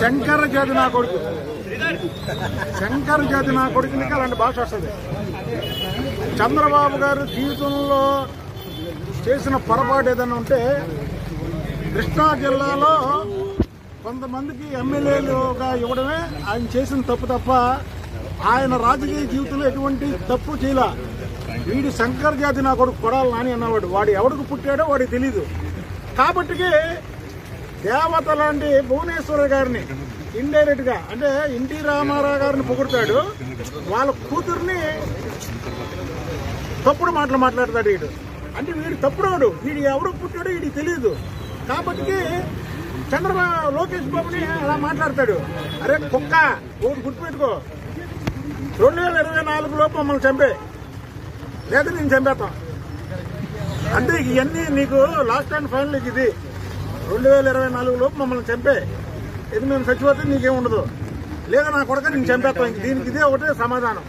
శంకర జాతి నా కొడుకు. శంకర జాతి నా కొడుకునికి అలాంటి భాష వస్తుంది. చంద్రబాబు గారు జీవితంలో చేసిన పొరపాటు ఏదైనా ఉంటే కృష్ణా జిల్లాలో కొంతమందికి ఎమ్మెల్యేలుగా ఇవ్వడమే ఆయన చేసిన తప్పు తప్ప ఆయన రాజకీయ జీవితంలో ఎటువంటి తప్పు చేయలే. వీడు శంకర్ జాతి నా కొడుకు కొడాలి నాని అన్నవాడు. వాడు ఎవడికి పుట్టాడో వాడికి తెలీదు. కాబట్టి దేవత లాంటి భువనేశ్వర గారిని ఇండైరెక్ట్గా అంటే ఎన్టీ రామారావు గారిని పొగుడతాడు. వాళ్ళ కూతుర్ని తప్పుడు మాటలు మాట్లాడతాడు వీడు. అంటే వీడు తప్పుడోడు. వీడు ఎవరు పుట్టాడో వీడికి తెలియదు కాబట్టి చంద్రబాబు లోకేష్ బాబుని అలా మాట్లాడతాడు. అరే కుక్క ఒకటి గుర్తుపెట్టుకో. రెండు వేల ఇరవై నాలుగులో మమ్మల్ని చంపే. లేదా నేను చంపేస్తాం. అంటే ఇవన్నీ నీకు లాస్ట్ అండ్ ఫైనల్ ఇది. రెండు వేల ఇరవై నాలుగులో మమ్మల్ని చంపే. ఇది మేము చచ్చిపోతే నీకేం ఉండదు. లేదా నా కొడక నేను చంపేస్తాం. ఇంక దీనికి ఇదే ఒకటే సమాధానం.